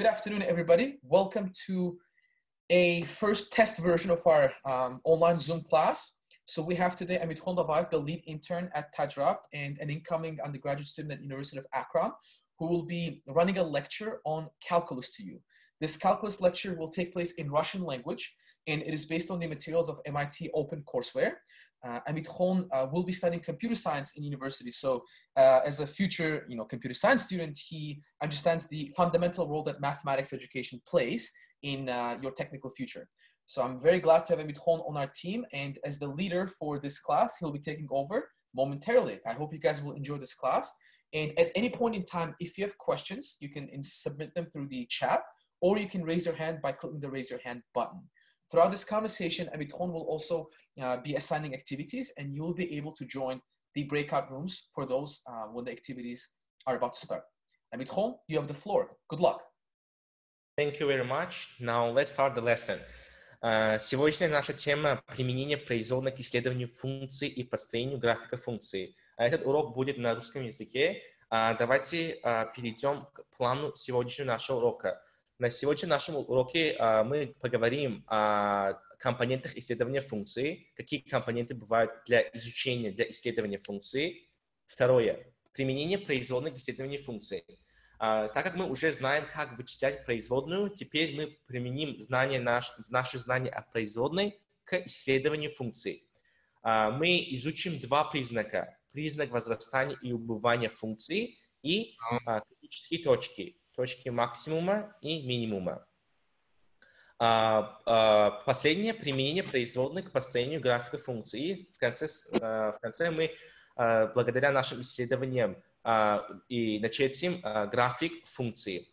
Good afternoon, everybody. Welcome to a first test version of our um, online Zoom class. So we have today Amit Khondabayev, the lead intern at Tajrabt and an incoming undergraduate student at University of Akron, who will be running a lecture on calculus to you. This calculus lecture will take place in Russian language, and it is based on the materials of MIT OpenCourseWare uh, Amit Khon uh, will be studying computer science in university. So uh, as a future you know, computer science student, he understands the fundamental role that mathematics education plays in uh, your technical future. So I'm very glad to have Amit Khon on our team. And as the leader for this class, he'll be taking over momentarily. I hope you guys will enjoy this class. And at any point in time, if you have questions, you can submit them through the chat, or you can raise your hand by clicking the raise your hand button. Throughout this conversation, Amitron will also uh, be assigning activities and you will be able to join the breakout rooms for those uh, when the activities are about to start. Amitron, you have the floor. Good luck. Thank you very much. Now let's start the lesson. Uh, сегодня наша тема применение производных к исследованию функций и построению графика функций. Этот урок будет на русском языке. Давайте перейдем к плану сегодняшнего нашего урока. На сегодня в нашем уроке uh, мы поговорим о компонентах исследования функции, какие компоненты бывают для изучения, для исследования функции. Второе. Применение производных к исследованию функции. Uh, так как мы уже знаем, как вычислять производную, теперь мы применим знания наш, наши знания о производной к исследованию функции. Uh, мы изучим два признака. Признак возрастания и убывания функции и критические точки точки максимума и минимума. А, а, последнее применение производной к построению графика функции. И в конце, а, в конце мы, а, благодаря нашим исследованиям а, и начертим а, график функции.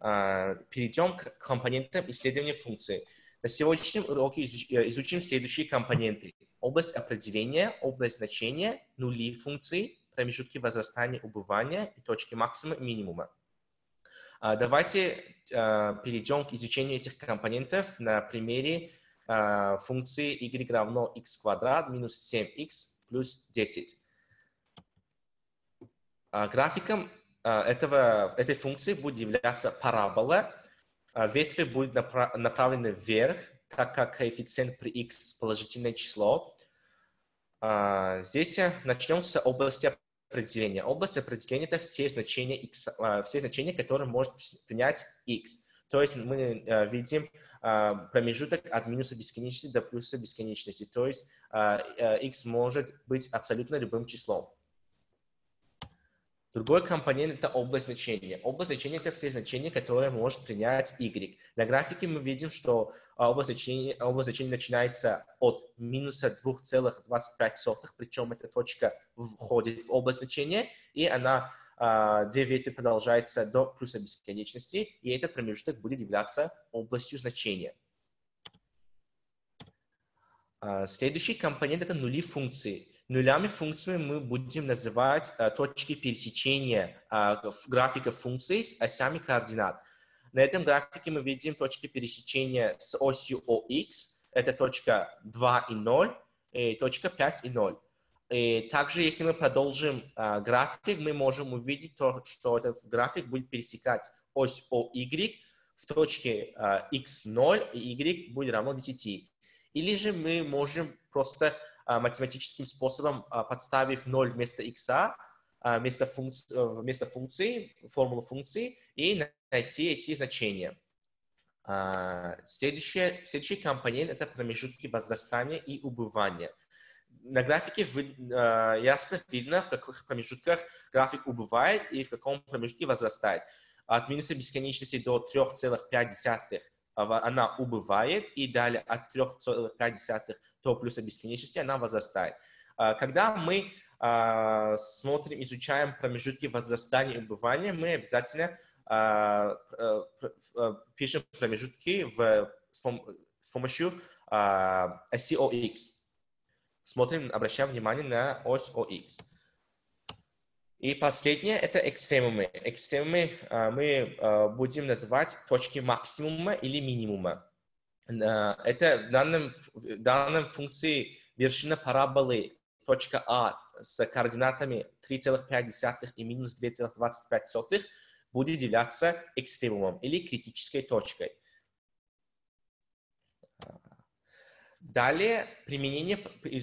Перейдем к компонентам исследования функции. На сегодняшнем уроке изучим следующие компоненты. Область определения, область значения, нули функций, промежутки возрастания, убывания и точки максимума и минимума. А, давайте а, перейдем к изучению этих компонентов на примере а, функции y равно x квадрат минус 7x плюс 10. Графиком этого, этой функции будет являться парабола. Ветви будут направлены вверх, так как коэффициент при x положительное число. Здесь начнем с области определения. Область определения – это все значения, x, а, все значения, которые может принять x. То есть мы а, видим а, промежуток от минуса бесконечности до плюса бесконечности. То есть x может быть абсолютно любым числом. Другой компонент – это область значения. Область значения – это все значения, которые может принять y. На графике мы видим, что а, область значения, область значения начинается от минуса 2,25, причем эта точка входит в область значения, и она а, две ветви продолжается до плюса бесконечности, и этот промежуток будет являться областью значения. А, следующий компонент – это нули функции. Нулями функциями мы будем называть а, точки пересечения а, графика функций с осями координат. На этом графике мы видим точки пересечения с осью OX. Это точка 2 и 0, и точка 5 и 0. И также, если мы продолжим а, график, мы можем увидеть то, что этот график будет пересекать ось OY в точке а, x0 и y будет равно 10. Или же мы можем просто математическим способом, а, подставив 0 вместо x, а, вместо, функции, вместо функции, формулу функции, и найти эти значения. Следующий, следующий компонент – это промежутки возрастания и убывания. На графике вы, ясно видно, в каких промежутках график убывает и в каком промежутке возрастает. От минуса бесконечности до 3,5 она убывает, и далее от 3,5 до плюса бесконечности она возрастает. А, когда мы а, смотрим, изучаем промежутки возрастания и убывания, мы обязательно а, пишем промежутки в, с помощью оси OX. Смотрим, обращаем внимание на ось OX. И последнее – это экстремумы. Экстремумы а, мы а, будем называть точки максимума или минимума. Это в данном, в данном функции вершина параболы точка А с координатами 3,5 и минус 2,25 будет являться экстремумом или критической точкой. Далее применение,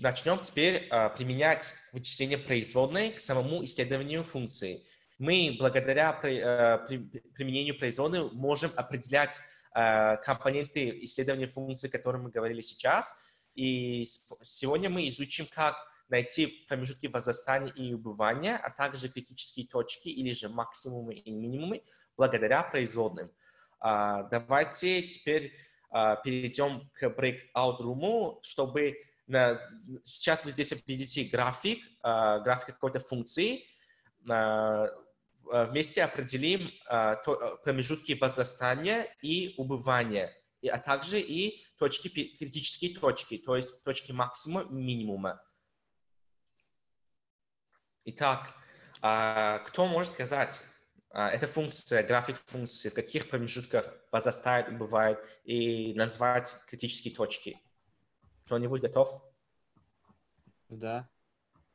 начнем теперь а, применять вычисление производной к самому исследованию функции. Мы благодаря при, а, при, применению производной можем определять а, компоненты исследования функции, о которых мы говорили сейчас. И сегодня мы изучим, как найти промежутки возрастания и убывания, а также критические точки или же максимумы и минимумы благодаря производным. Давайте теперь а, перейдем к breakout room, чтобы сейчас вы здесь видите график, uh, график какой-то функции. Uh, вместе определим промежутки возрастания и убывания, а также и точки, критические точки, то есть точки максимума и минимума. Итак, кто может сказать, а, эта функция, график функции, в каких промежутках возрастает, убывает, и назвать критические точки. Кто-нибудь готов? Да.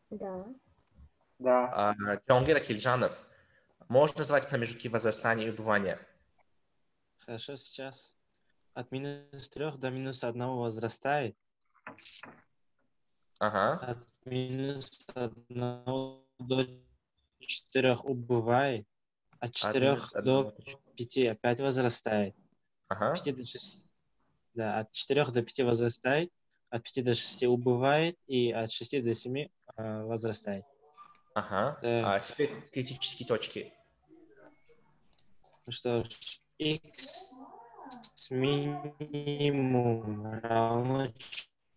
Да. Да. Джонгер Акильджанов, можешь назвать промежутки возрастания и убывания? Хорошо, сейчас. От минус 3 до минус 1 возрастает. Ага. От минус 1 до 4 убывает. От 4 до 5 опять возрастает. Ага. 5 до 6, да, от 4 до 5 возрастает, от 5 до 6 убывает и от 6 до 7 э, возрастает. Ага. Это... А теперь критические точки. Ну что ж, x минимум равно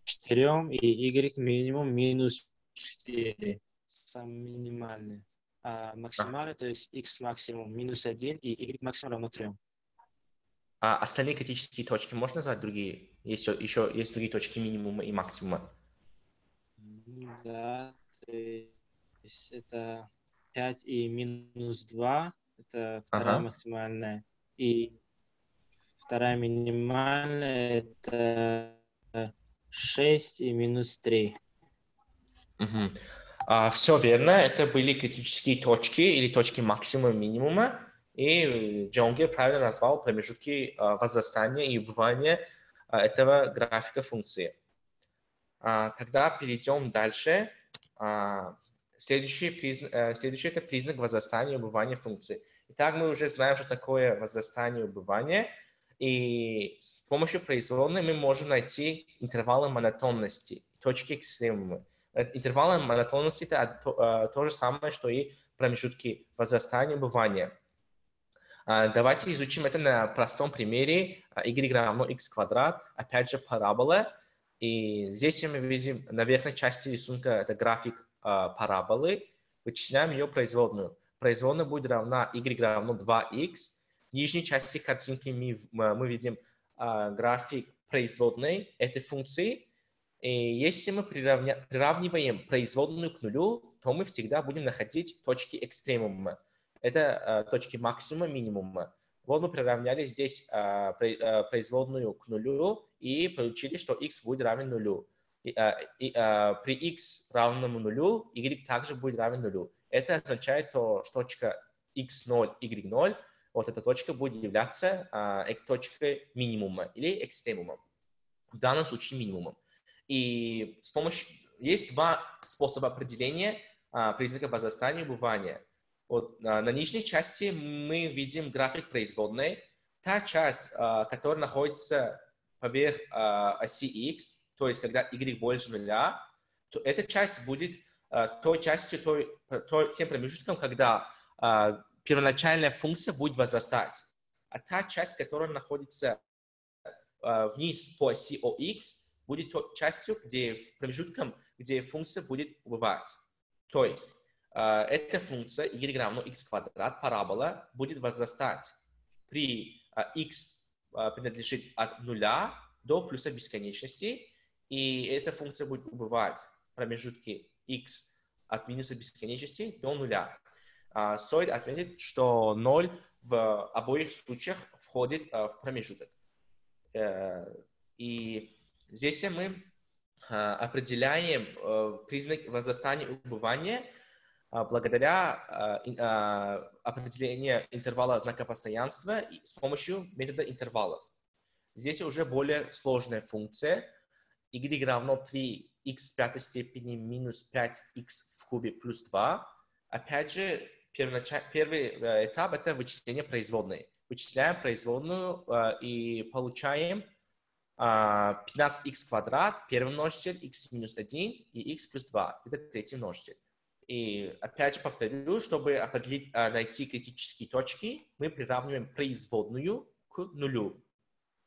4 и y минимум минус 4. Самое минимальное а, максимально, то есть x максимум минус 1 и y максимум равно 3. А остальные критические точки можно назвать другие? Есть еще, еще есть другие точки минимума и максимума? Да, то есть это 5 и минус 2, это вторая ага. максимальная. И вторая минимальная это 6 и минус 3. Угу. А, все верно, это были критические точки или точки максимума минимума, и Джонгер правильно назвал промежутки а, возрастания и убывания а, этого графика функции. Тогда перейдем дальше. Следующий, признак, э, следующий это признак возрастания и убывания функции. Итак, мы уже знаем, что такое возрастание и убывание, и с помощью производной мы можем найти интервалы монотонности, точки экстремума. Э, интервалы монотонности – это то, э, то же самое, что и промежутки возрастания и убывания. А, давайте изучим это на простом примере y равно x квадрат, опять же парабола. И здесь мы видим на верхней части рисунка это график а, параболы. Вычисляем ее производную. Производная будет равна y равно 2x. В нижней части картинки мы, мы видим а, график производной этой функции. И если мы приравня... приравниваем производную к нулю, то мы всегда будем находить точки экстремума. Это э, точки максимума, минимума. Вот мы приравняли здесь э, производную к нулю и получили, что x будет равен нулю. И, э, и, э, при x равному нулю y также будет равен нулю. Это означает, то, что точка x0, y0, вот эта точка будет являться э, точкой минимума или экстремумом. В данном случае минимумом. И с помощью... Есть два способа определения а, признаков возрастания и убывания. Вот, а, на нижней части мы видим график производной. Та часть, а, которая находится поверх а, оси x, то есть когда y больше нуля, то эта часть будет а, той частью, той, той, тем промежутком, когда а, первоначальная функция будет возрастать. А та часть, которая находится а, вниз по оси OX, будет частью, где промежутком, где функция будет убывать. То есть э, эта функция y равно x квадрат, парабола, будет возрастать при э, x э, принадлежит от нуля до плюса бесконечности, и эта функция будет убывать в промежутке x от минуса бесконечности до нуля. Uh, стоит отметить, что 0 в обоих случаях входит uh, в промежуток. Uh, и Здесь мы а, определяем э, признак возрастания и убывания а, благодаря а, определению интервала знака постоянства с помощью метода интервалов. Здесь уже более сложная функция. y равно 3x в пятой степени минус 5x в кубе плюс 2. Опять же, первый э, этап – это вычисление производной. Вычисляем производную и получаем 15x квадрат, первый множитель, x минус 1 и x плюс 2. Это третий множитель. И опять же повторю, чтобы определить, а, найти критические точки, мы приравниваем производную к нулю.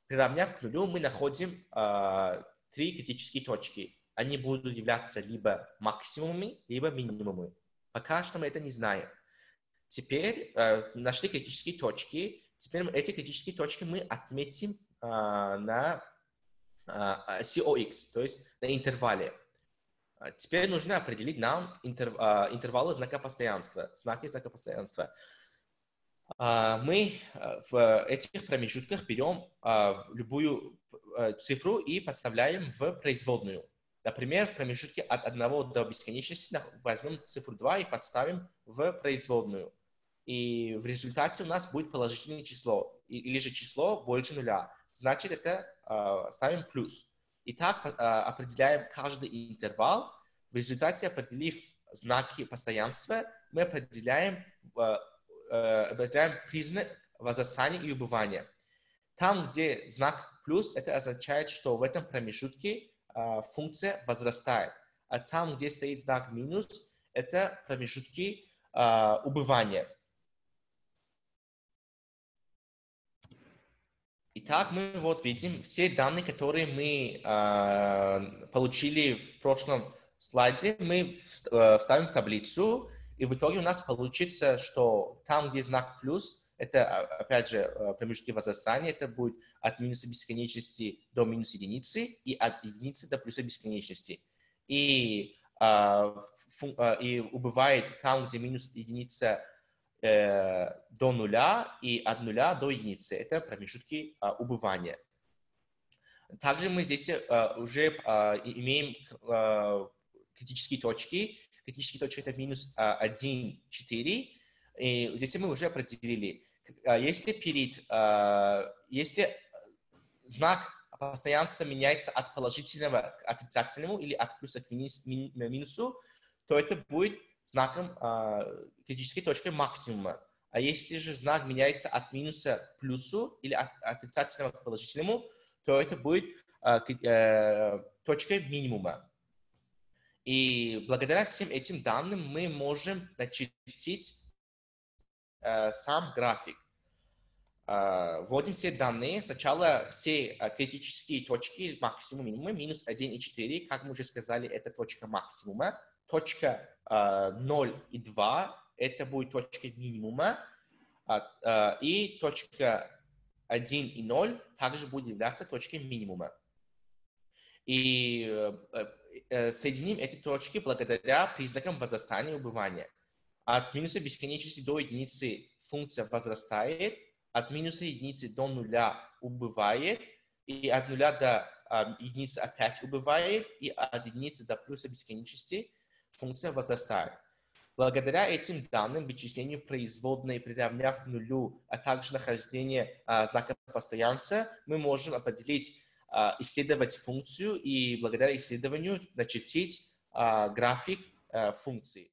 Приравняв к нулю, мы находим а, три критические точки. Они будут являться либо максимумами, либо минимумами. Пока что мы это не знаем. Теперь э, нашли критические точки. Теперь эти критические точки мы отметим э, на э, COX, то есть на интервале. А, теперь нужно определить нам интер, а, интервалы знака постоянства, знаки знака постоянства. А, мы в этих промежутках берем любую цифру и подставляем в производную. Например, в промежутке от 1 до бесконечности возьмем цифру 2 и подставим в производную. И в результате у нас будет положительное число, или же число больше нуля. Значит, это ставим плюс. Итак, определяем каждый интервал. В результате, определив знаки постоянства, мы определяем, определяем признак возрастания и убывания. Там, где знак плюс, это означает, что в этом промежутке функция возрастает. А там, где стоит знак минус, это промежутки убывания. Итак, мы вот видим все данные, которые мы э, получили в прошлом слайде, мы э, вставим в таблицу, и в итоге у нас получится, что там, где знак плюс, это, а, опять же, э, промежутки возрастания, это будет от минуса бесконечности до минус единицы и от единицы до плюса бесконечности. И, э, фу, э, и убывает там, где минус единица э, до нуля и от нуля до единицы. Это промежутки э, убывания. Также мы здесь э, уже э, имеем э, критические точки. Критические точки это минус 1, 4. И здесь мы уже определили, если перед, если знак постоянства меняется от положительного к отрицательному или от плюса к минусу, то это будет знаком критической точкой максимума. А если же знак меняется от минуса к плюсу или от отрицательного к положительному, то это будет э, точкой минимума. И благодаря всем этим данным мы можем начертить э, сам график. Вводим все данные. Сначала все критические точки максимум, минимум, минус 1 и 4. Как мы уже сказали, это точка максимума. Точка э, 0 и 2 это будет точка минимума. Э, э, и точка 1 и 0 также будет являться точкой минимума. И э, Э, соединим эти точки благодаря признакам возрастания и убывания. От минуса бесконечности до единицы функция возрастает, от минуса единицы до нуля убывает, и от нуля до э, единицы опять убывает, и от единицы до плюса бесконечности функция возрастает. Благодаря этим данным, вычислению производной, приравняв нулю, а также нахождение а, знака постоянства, мы можем определить а, исследовать функцию и благодаря исследованию начертить а, график а, функции.